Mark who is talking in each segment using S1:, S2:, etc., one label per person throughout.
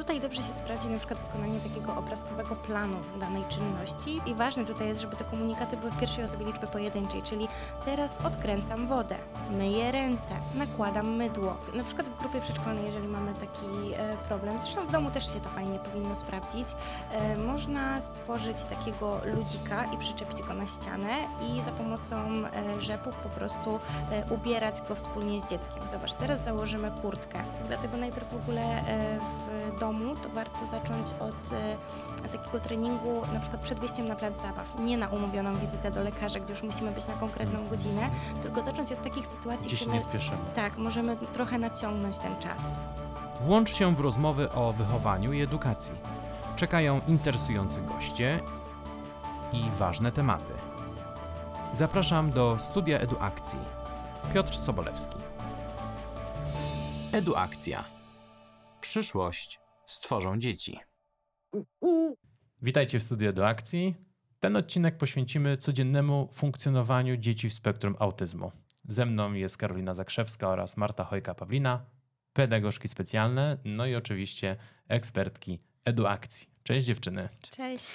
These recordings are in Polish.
S1: tutaj dobrze się sprawdzi na przykład wykonanie takiego obrazkowego planu danej czynności i ważne tutaj jest, żeby te komunikaty były w pierwszej osobie liczby pojedynczej, czyli teraz odkręcam wodę, myję ręce, nakładam mydło. Na przykład w grupie przedszkolnej, jeżeli mamy taki e, problem, zresztą w domu też się to fajnie powinno sprawdzić, e, można stworzyć takiego ludzika i przyczepić go na ścianę i za pomocą e, rzepów po prostu ubierać go wspólnie z dzieckiem. Zobacz, teraz założymy kurtkę. Dlatego najpierw w ogóle w domu to warto zacząć od e, takiego treningu na przykład przed wyjściem na plac zabaw. Nie na umówioną wizytę do lekarza, gdzie już musimy być na konkretną godzinę, tylko zacząć od takich sytuacji,
S2: Gdzie się
S1: gdzie
S2: nie
S1: my,
S2: spieszymy.
S1: tak, możemy trochę naciągnąć ten czas.
S2: Włącz się w rozmowy o wychowaniu i edukacji. Czekają interesujący goście i ważne tematy. Zapraszam do studia Eduakcji. Piotr Sobolewski. Eduakcja. Przyszłość stworzą dzieci. Witajcie w studiu Eduakcji. Ten odcinek poświęcimy codziennemu funkcjonowaniu dzieci w spektrum autyzmu. Ze mną jest Karolina Zakrzewska oraz Marta Chojka-Pawlina, pedagogzki specjalne, no i oczywiście ekspertki eduakcji. Cześć dziewczyny.
S1: Cześć.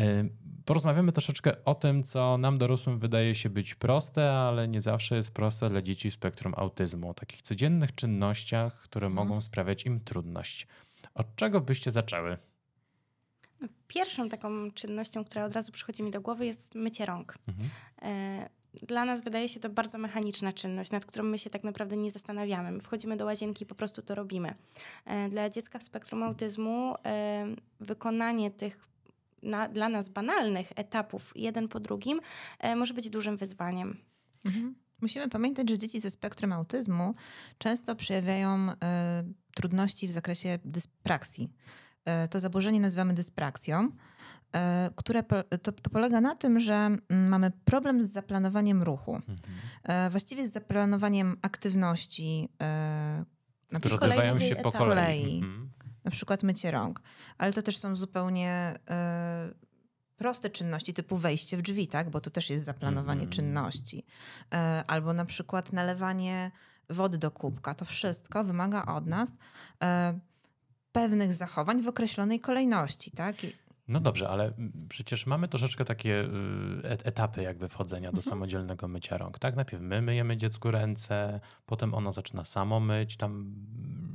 S2: Y, Porozmawiamy troszeczkę o tym, co nam dorosłym wydaje się być proste, ale nie zawsze jest proste dla dzieci w spektrum autyzmu. O takich codziennych czynnościach, które mogą sprawiać im trudność. Od czego byście zaczęły?
S1: Pierwszą taką czynnością, która od razu przychodzi mi do głowy jest mycie rąk.
S2: Mhm.
S1: E, Dla nas wydaje się to bardzo mechaniczna czynność, nad którą my się tak naprawdę nie zastanawiamy. My wchodzimy do łazienki i po prostu to robimy. E, Dla dziecka w spektrum autyzmu e, wykonanie tych na, dla nas banalnych etapów jeden po drugim może być dużym wyzwaniem.
S3: Mhm. Musimy pamiętać, że dzieci ze spektrum autyzmu często przejawiają e, trudności w zakresie dyspraksji. E, to zaburzenie nazywamy dyspraksją, e, które po, to, to polega na tym, że mm, mamy problem z zaplanowaniem ruchu.
S2: Mhm.
S3: Właściwie z zaplanowaniem aktywności, na,
S2: Które
S3: przykład,
S2: odbywają się po kolei.
S3: Kolei.
S2: Mhm.
S3: na przykład mycie rąk, ale to też są zupełnie proste czynności typu wejście w drzwi, tak? bo to też jest zaplanowanie
S2: Mhm.
S3: czynności. E, albo na przykład nalewanie wody do kubka. To wszystko wymaga od nas e, pewnych zachowań w określonej kolejności. Tak? I,
S2: No dobrze, ale mm, przecież mamy troszeczkę takie y, et- etapy jakby wchodzenia do
S3: Mhm.
S2: samodzielnego mycia rąk, tak? Najpierw my myjemy dziecku ręce, potem ono zaczyna samo myć, tam mm,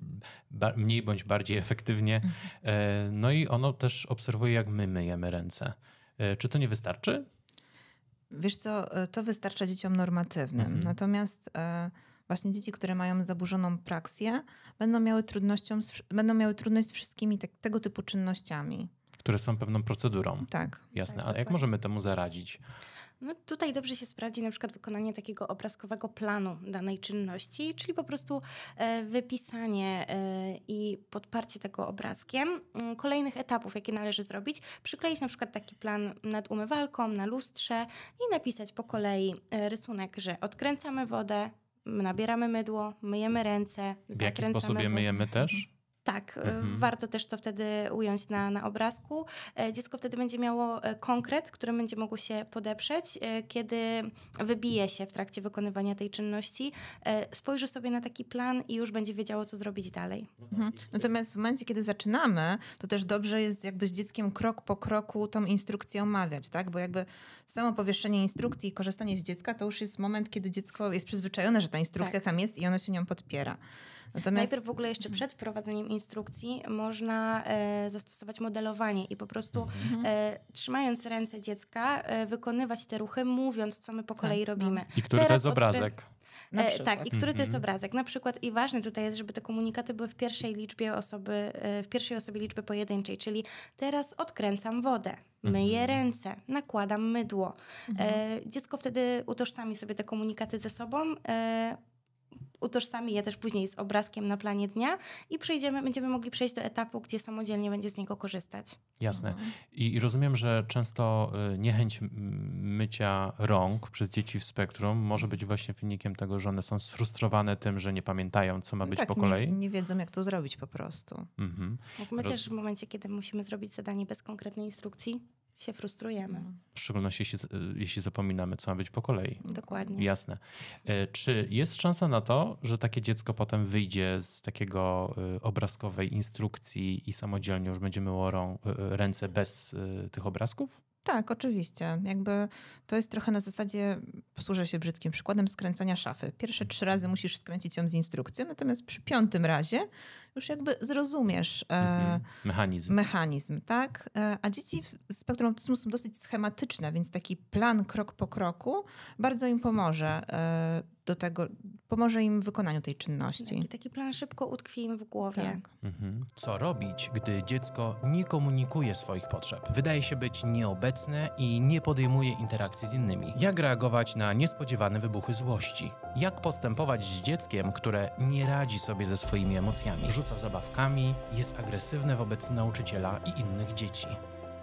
S2: mniej bądź bardziej efektywnie.
S3: Mhm.
S2: E, No i ono też obserwuje, jak my myjemy ręce. E, Czy to nie wystarczy?
S3: Wiesz co, e, to wystarcza dzieciom normatywnym.
S2: Mhm.
S3: Natomiast właśnie dzieci, które mają zaburzoną praksję, będą miały, trudnością z, będą miały trudność z wszystkimi te, tego typu czynnościami.
S2: Które są pewną procedurą.
S3: Tak.
S2: Jasne,
S1: Tak,
S2: ale jak możemy temu zaradzić?
S1: No tutaj dobrze się sprawdzi na przykład wykonanie takiego obrazkowego planu danej czynności, czyli po prostu e, wypisanie e, i podparcie tego obrazkiem mm, kolejnych etapów, jakie należy zrobić. Przykleić na przykład taki plan nad umywalką, na lustrze i napisać po kolei e, rysunek, że odkręcamy wodę, nabieramy mydło, myjemy ręce,
S2: W jaki sposób je myjemy też?
S1: Tak, e,
S2: Mhm.
S1: warto też to wtedy ująć na, na obrazku. E, Dziecko wtedy będzie miało e, konkret, którym będzie mogło się podeprzeć, kiedy wybije się w trakcie wykonywania tej czynności, spojrzy sobie na taki plan i już będzie wiedziało, co zrobić dalej.
S3: Mhm. Natomiast w momencie, kiedy zaczynamy, to też dobrze jest jakby z dzieckiem krok po kroku tą instrukcję omawiać, tak? Bo jakby samo powieszenie instrukcji i korzystanie z dziecka to już jest moment, kiedy dziecko jest przyzwyczajone, że ta instrukcja
S1: Tak.
S3: tam jest i ono się nią podpiera. Natomiast
S1: Najpierw w ogóle jeszcze przed wprowadzeniem instrukcji można e, zastosować modelowanie i po prostu e, trzymając ręce dziecka e, wykonywać te ruchy, mówiąc, co my po kolei
S3: no.
S1: robimy.
S2: I który to
S1: Teraz
S2: jest
S1: odkrę-
S2: obrazek?
S1: E, tak, i który to jest
S2: Mhm.
S1: obrazek. Na przykład i ważne tutaj jest, żeby te komunikaty były w pierwszej liczbie osoby, e, w pierwszej osobie liczby pojedynczej, czyli teraz odkręcam wodę, myję
S2: Mhm.
S1: ręce, nakładam mydło. E, dziecko wtedy utożsami sobie te komunikaty ze sobą. E, utożsami je też później z obrazkiem na planie dnia i przejdziemy, będziemy mogli przejść do etapu, gdzie samodzielnie będzie z niego korzystać.
S2: Jasne.
S3: Mhm.
S2: I, I rozumiem, że często y, niechęć mycia rąk przez dzieci w spektrum może być właśnie wynikiem tego, że one są sfrustrowane tym, że nie pamiętają, co ma być
S3: tak,
S2: po kolei.
S3: Nie, nie wiedzą, jak to zrobić po prostu.
S2: Mhm.
S1: Jak my
S2: Roz-
S1: też w momencie, kiedy musimy zrobić zadanie bez konkretnej instrukcji, się frustrujemy.
S2: W szczególności jeśli, jeśli zapominamy, co ma być po kolei.
S1: Dokładnie.
S2: Jasne. E, Czy jest szansa na to, że takie dziecko potem wyjdzie z takiego e, obrazkowej instrukcji i samodzielnie już będzie myło rą- e, ręce bez tych obrazków?
S3: Tak, oczywiście. Jakby to jest trochę na zasadzie, posłużę się brzydkim przykładem, skręcania szafy. Pierwsze trzy razy musisz skręcić ją z instrukcją, natomiast przy piątym razie już jakby zrozumiesz e,
S2: Mhm. Mechanizm.
S3: mechanizm, tak? E, a dzieci w spektrum autyzmu są dosyć schematyczne, więc taki plan krok po kroku bardzo im pomoże e, do tego, pomoże im w wykonaniu tej czynności.
S1: Taki, taki plan szybko utkwi im w głowie.
S3: Tak.
S2: Mhm.
S4: Co robić, gdy dziecko nie komunikuje swoich potrzeb? Wydaje się być nieobecne i nie podejmuje interakcji z innymi. Jak reagować na niespodziewane wybuchy złości? Jak postępować z dzieckiem, które nie radzi sobie ze swoimi emocjami? Rzuca zabawkami, jest agresywne wobec nauczyciela i innych dzieci.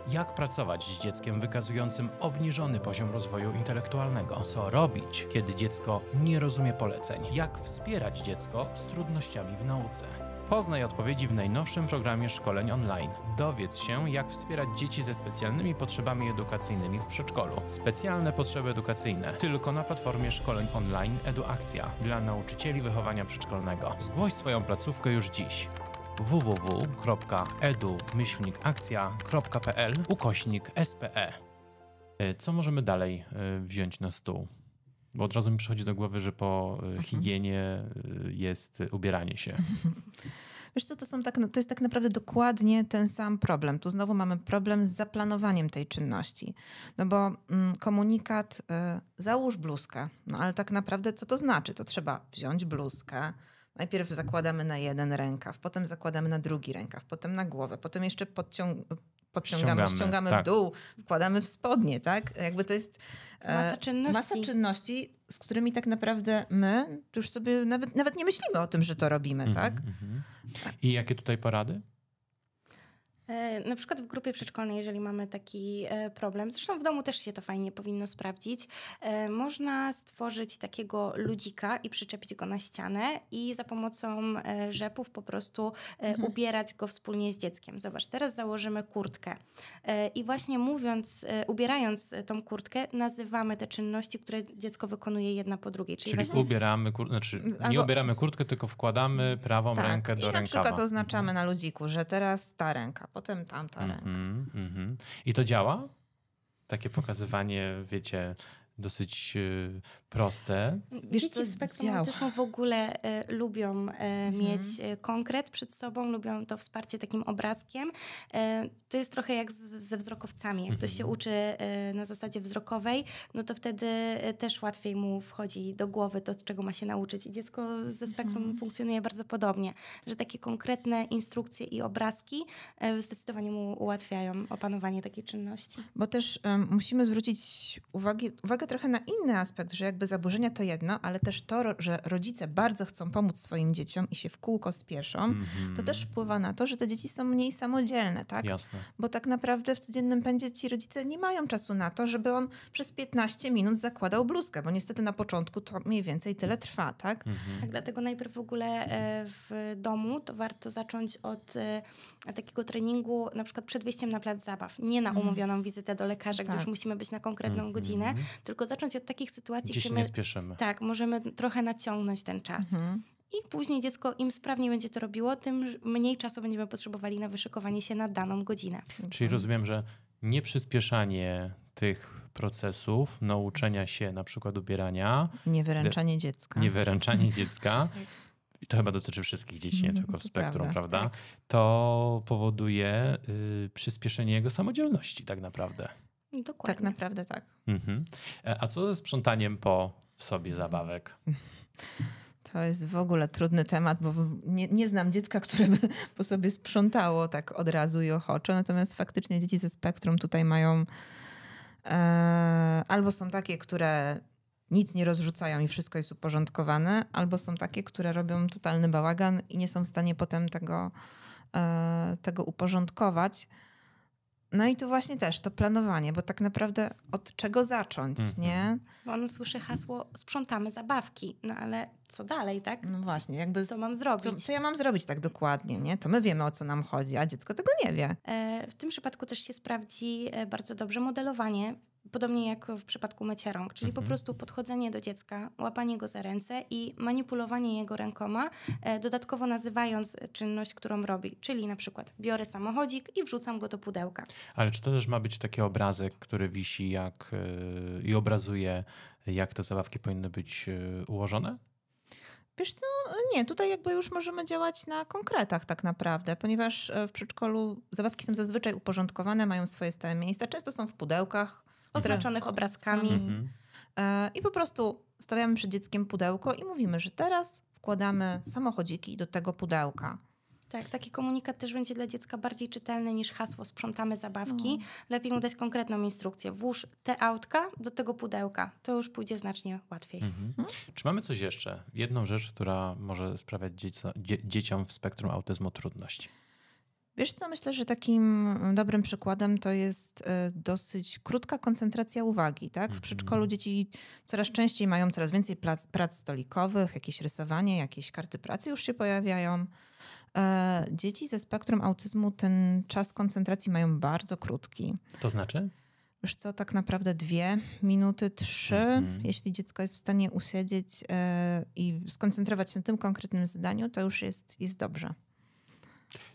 S4: Jak pracować z dzieckiem wykazującym obniżony poziom rozwoju intelektualnego? Co robić, kiedy dziecko nie rozumie poleceń? Jak wspierać dziecko z trudnościami w nauce? Poznaj odpowiedzi w najnowszym programie szkoleń online. Dowiedz się, jak wspierać dzieci ze specjalnymi potrzebami edukacyjnymi w przedszkolu. Specjalne potrzeby edukacyjne tylko na platformie szkoleń online EduAkcja dla nauczycieli wychowania przedszkolnego. Zgłoś swoją placówkę już dziś www.edu-akcja.pl ukośnik SPE.
S2: E, Co możemy dalej e, wziąć na stół? Bo od razu mi przychodzi do głowy, że po e, higienie e, jest ubieranie się.
S3: Wiesz co, to, są tak, to jest tak naprawdę dokładnie ten sam problem. Tu znowu mamy problem z zaplanowaniem tej czynności. No bo mm, komunikat, y, załóż bluzkę, no ale tak naprawdę co to znaczy? To trzeba wziąć bluzkę, najpierw zakładamy na jeden rękaw, potem zakładamy na drugi rękaw, potem na głowę, potem jeszcze podciąg podciągamy,
S2: Ściągamy,
S3: ściągamy
S2: tak.
S3: w dół, wkładamy w spodnie, tak? Jakby to jest e,
S1: Masa czynności.
S3: masa czynności, z którymi tak naprawdę my już sobie nawet, nawet nie myślimy o tym, że to robimy, tak?
S2: Mhm, mhm. I jakie tutaj porady?
S1: E, Na przykład w grupie przedszkolnej, jeżeli mamy taki e, problem, zresztą w domu też się to fajnie powinno sprawdzić, e, można stworzyć takiego ludzika i przyczepić go na ścianę i za pomocą rzepów po prostu e, ubierać go wspólnie z dzieckiem. Zobacz, teraz założymy kurtkę i właśnie mówiąc, ubierając tą kurtkę, nazywamy te czynności, które dziecko wykonuje jedna po drugiej. Czyli,
S2: Czyli
S1: właśnie
S2: ubieramy, kur... znaczy nie
S3: Albo-
S2: ubieramy kurtkę, tylko wkładamy prawą rękę do
S3: Tak, I na
S2: rękawa.
S3: przykład oznaczamy na ludziku, że teraz ta ręka, potem tamta ręka.
S2: Mhm, mhm. I to działa? Takie pokazywanie, wiecie, dosyć e, proste.
S3: Wiesz,
S1: Dzieci
S3: co
S1: w spektrum
S3: działa?
S1: autyzmu w ogóle e, lubią e, mieć e, konkret przed sobą, lubią to wsparcie takim obrazkiem. To jest trochę jak z, ze wzrokowcami. Jak ktoś się uczy e, na zasadzie wzrokowej, no to wtedy też łatwiej mu wchodzi do głowy to, czego ma się nauczyć. I dziecko ze spektrum funkcjonuje bardzo podobnie, że takie konkretne instrukcje i obrazki zdecydowanie mu ułatwiają opanowanie takiej czynności.
S3: Bo też musimy zwrócić uwagi, uwagę trochę na inny aspekt, że jakby zaburzenia to jedno, ale też to, że rodzice bardzo chcą pomóc swoim dzieciom i się w kółko spieszą,
S2: Mhm.
S3: to też wpływa na to, że te dzieci są mniej samodzielne, tak?
S2: Jasne.
S3: Bo tak naprawdę w codziennym pędzie ci rodzice nie mają czasu na to, żeby on przez 15 minut zakładał bluzkę, bo niestety na początku to mniej więcej tyle trwa, tak?
S2: Mhm.
S1: Tak, dlatego najpierw w ogóle e, w domu to warto zacząć od e, takiego treningu na przykład przed wyjściem na plac zabaw. Nie na umówioną wizytę do lekarza, gdzie
S3: Tak.
S1: już musimy być na konkretną
S2: Mhm.
S1: godzinę, tylko zacząć od takich sytuacji,
S2: Gdzie się
S1: gdzie
S2: nie
S1: my
S2: spieszymy.
S1: tak, możemy trochę naciągnąć ten czas.
S3: Mhm.
S1: I później dziecko im sprawniej będzie to robiło, tym mniej czasu będziemy potrzebowali na wyszykowanie się na daną godzinę.
S2: Czyli rozumiem, że nie przyspieszanie tych procesów nauczenia się na przykład ubierania,
S3: Niewyręczanie dziecka.
S2: nie wyręczanie dziecka, i to chyba dotyczy wszystkich dzieci, nie
S3: Mhm,
S2: tylko spektrum,
S3: prawda.
S2: prawda? To powoduje y, przyspieszenie jego samodzielności tak naprawdę.
S1: Dokładnie.
S3: Tak naprawdę tak.
S2: Mhm. E, A co ze sprzątaniem po sobie zabawek?
S3: To jest w ogóle trudny temat, bo nie, nie znam dziecka, które by po sobie sprzątało tak od razu i ochoczo. Natomiast faktycznie dzieci ze spektrum tutaj mają e, albo są takie, które nic nie rozrzucają i wszystko jest uporządkowane, albo są takie, które robią totalny bałagan i nie są w stanie potem tego, e, tego uporządkować. No i tu właśnie też to planowanie, bo tak naprawdę od czego zacząć,
S2: Mhm.
S3: nie?
S1: Bo on słyszy hasło sprzątamy zabawki, no ale co dalej, tak?
S3: No właśnie, jakby
S1: Co mam
S3: co,
S1: zrobić?
S3: co ja mam zrobić tak dokładnie, nie? To my wiemy o co nam chodzi, a dziecko tego nie wie.
S1: E, W tym przypadku też się sprawdzi e, bardzo dobrze modelowanie, podobnie jak w przypadku mycia rąk, czyli po
S2: Mhm.
S1: prostu podchodzenie do dziecka, łapanie go za ręce i manipulowanie jego rękoma, e, dodatkowo nazywając czynność, którą robi, czyli na przykład biorę samochodzik i wrzucam go do pudełka.
S2: Ale czy to też ma być taki obrazek, który wisi jak, yy, i obrazuje, jak te zabawki powinny być yy, ułożone?
S3: Wiesz co, nie, tutaj jakby już możemy działać na konkretach tak naprawdę, ponieważ w przedszkolu zabawki są zazwyczaj uporządkowane, mają swoje stałe miejsca, często są w pudełkach.
S1: Oznaczonych obrazkami.
S2: Mhm.
S3: E, I po prostu stawiamy przed dzieckiem pudełko i mówimy, że teraz wkładamy samochodziki do tego pudełka.
S1: Tak, taki komunikat też będzie dla dziecka bardziej czytelny niż hasło sprzątamy zabawki.
S3: No.
S1: Lepiej mu dać konkretną instrukcję. Włóż te autka do tego pudełka. To już pójdzie znacznie łatwiej.
S2: Mhm. Czy mamy coś jeszcze? Jedną rzecz, która może sprawiać dzieco, dzie, dzieciom w spektrum autyzmu trudności.
S3: Wiesz co, myślę, że takim dobrym przykładem to jest e, dosyć krótka koncentracja uwagi. Tak? W
S2: Mhm.
S3: przedszkolu dzieci coraz częściej mają coraz więcej prac, prac stolikowych, jakieś rysowanie, jakieś karty pracy już się pojawiają. E, Dzieci ze spektrum autyzmu ten czas koncentracji mają bardzo krótki.
S2: To znaczy?
S3: Wiesz co, tak naprawdę dwie minuty, trzy,
S2: Mhm.
S3: jeśli dziecko jest w stanie usiedzieć e, i skoncentrować się na tym konkretnym zadaniu, to już jest, jest dobrze.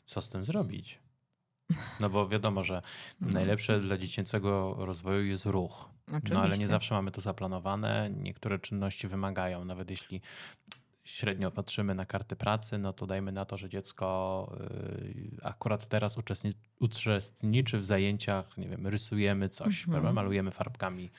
S2: Co z tym zrobić? No bo wiadomo, że najlepsze dla dziecięcego rozwoju jest ruch.
S3: Oczywiście.
S2: No ale nie zawsze mamy to zaplanowane. Niektóre czynności wymagają, nawet jeśli średnio patrzymy na karty pracy, no to dajmy na to, że dziecko y, akurat teraz uczestni- uczestniczy w zajęciach, nie wiem, rysujemy coś,
S3: Mhm.
S2: malujemy farbkami.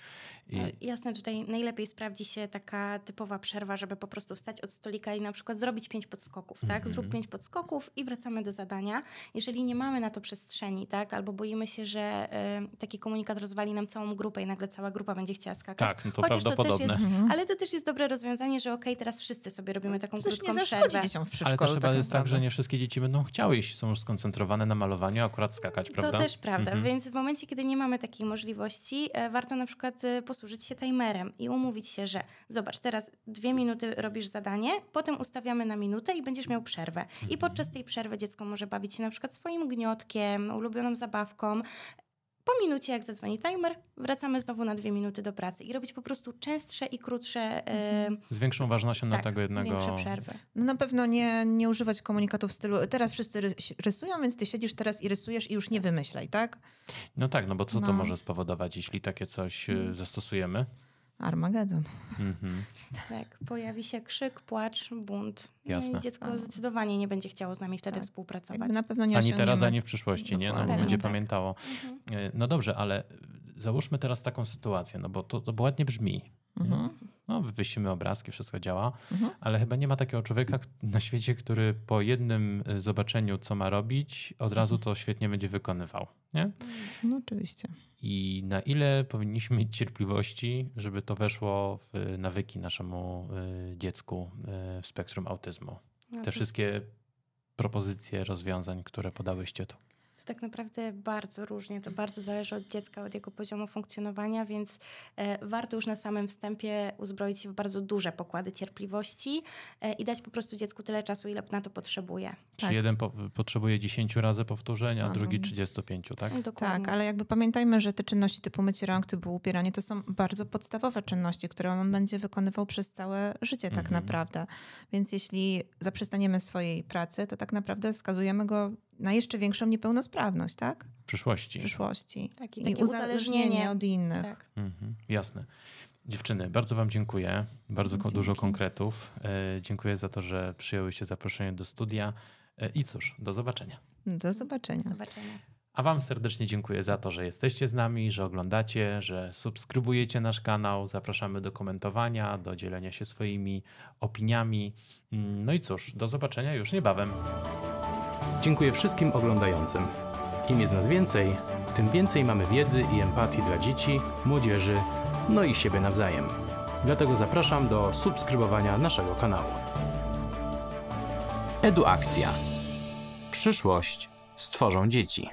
S2: I,
S1: E, Jasne, tutaj najlepiej sprawdzi się taka typowa przerwa, żeby po prostu wstać od stolika i na przykład zrobić pięć podskoków, tak?
S2: Mhm.
S1: Zrób pięć podskoków i wracamy do zadania. Jeżeli nie mamy na to przestrzeni, tak? Albo boimy się, że e, taki komunikat rozwali nam całą grupę i nagle cała grupa będzie chciała skakać.
S2: tak, no to
S1: Chociaż to też
S2: prawdopodobne.
S1: jest,
S3: Mhm.
S1: ale to też jest dobre rozwiązanie, że okej, teraz wszyscy sobie robimy taką
S3: Coś
S1: krótką
S3: nie
S1: przerwę.
S3: dzieciom w
S2: Ale
S3: przedszkolu.
S2: też chyba
S3: tak
S2: jest tak, że nie wszystkie dzieci będą chciały, jeśli są już skoncentrowane na malowaniu, akurat skakać, prawda?
S1: To też prawda,
S2: Mhm.
S1: więc w momencie, kiedy nie mamy takiej możliwości, e, warto na przykład e, posłużyć się timerem i umówić się, że zobacz, teraz dwie minuty robisz zadanie, potem ustawiamy na minutę i będziesz miał przerwę. I podczas tej przerwy dziecko może bawić się na przykład swoim gniotkiem, ulubioną zabawką. Po minucie, jak zadzwoni timer, wracamy znowu na dwie minuty do pracy i robić po prostu częstsze i krótsze e,
S2: Z większą ważnością na
S1: tak,
S2: tego jednego...
S1: większe przerwy.
S3: No na pewno nie, nie używać komunikatów w stylu teraz wszyscy rys- rysują, więc ty siedzisz teraz i rysujesz i już nie wymyślaj, tak?
S2: No tak, no bo co to
S3: No.
S2: może spowodować, jeśli takie coś y, zastosujemy?
S3: Armagedon.
S2: Mhm.
S1: Tak, pojawi się krzyk, płacz, bunt.
S2: Jasne.
S1: I dziecko
S3: Tak.
S1: zdecydowanie nie będzie chciało z nami wtedy
S3: Tak.
S1: współpracować.
S3: Jakby na pewno nie
S2: Ani teraz, ani w przyszłości, nie? No bo będzie
S1: Tak.
S2: pamiętało.
S1: Mhm.
S2: Y, No dobrze, ale załóżmy teraz taką sytuację, no bo to, to ładnie brzmi.
S3: Mhm.
S2: No, wyślimy obrazki, wszystko działa,
S3: Mhm.
S2: ale chyba nie ma takiego człowieka na świecie, który po jednym y, zobaczeniu, co ma robić, od razu to świetnie będzie wykonywał, nie?
S3: No oczywiście.
S2: I na ile powinniśmy mieć cierpliwości, żeby to weszło w nawyki naszemu y, dziecku y, w spektrum autyzmu?
S1: No
S2: Te wszystkie propozycje rozwiązań, które podałyście tu.
S1: To tak naprawdę bardzo różnie, to bardzo zależy od dziecka, od jego poziomu funkcjonowania, więc e, warto już na samym wstępie uzbroić się w bardzo duże pokłady cierpliwości e, i dać po prostu dziecku tyle czasu, ile na to potrzebuje.
S2: Czy
S3: Tak.
S2: jeden po, potrzebuje 10 razy powtórzeń, a
S3: Aha.
S2: drugi 35, tak?
S1: Dokładnie.
S3: Tak, ale jakby pamiętajmy, że te czynności typu mycie rąk, typu upieranie, to są bardzo podstawowe czynności, które on będzie wykonywał przez całe życie tak
S2: Mhm.
S3: naprawdę. Więc jeśli zaprzestaniemy swojej pracy, to tak naprawdę skazujemy go na jeszcze większą niepełnosprawność, tak?
S2: W przyszłości.
S3: W przyszłości.
S1: Tak, i
S3: I
S1: takie
S3: uzależnienie
S1: uzależnienie.
S3: od innych.
S1: Tak.
S2: Mhm, jasne. Dziewczyny, bardzo Wam dziękuję. Bardzo ko- dużo
S3: Dzięki.
S2: konkretów. E, dziękuję za to, że przyjęłyście zaproszenie do studia. E, I cóż, do zobaczenia.
S3: Do zobaczenia.
S1: Do zobaczenia.
S2: A Wam serdecznie dziękuję za to, że jesteście z nami, że oglądacie, że subskrybujecie nasz kanał. Zapraszamy do komentowania, do dzielenia się swoimi opiniami. Mm, No i cóż, do zobaczenia już niebawem.
S4: Dziękuję wszystkim oglądającym. Im jest nas więcej, tym więcej mamy wiedzy i empatii dla dzieci, młodzieży, no i siebie nawzajem. Dlatego zapraszam do subskrybowania naszego kanału. Eduakcja. Przyszłość stworzą dzieci.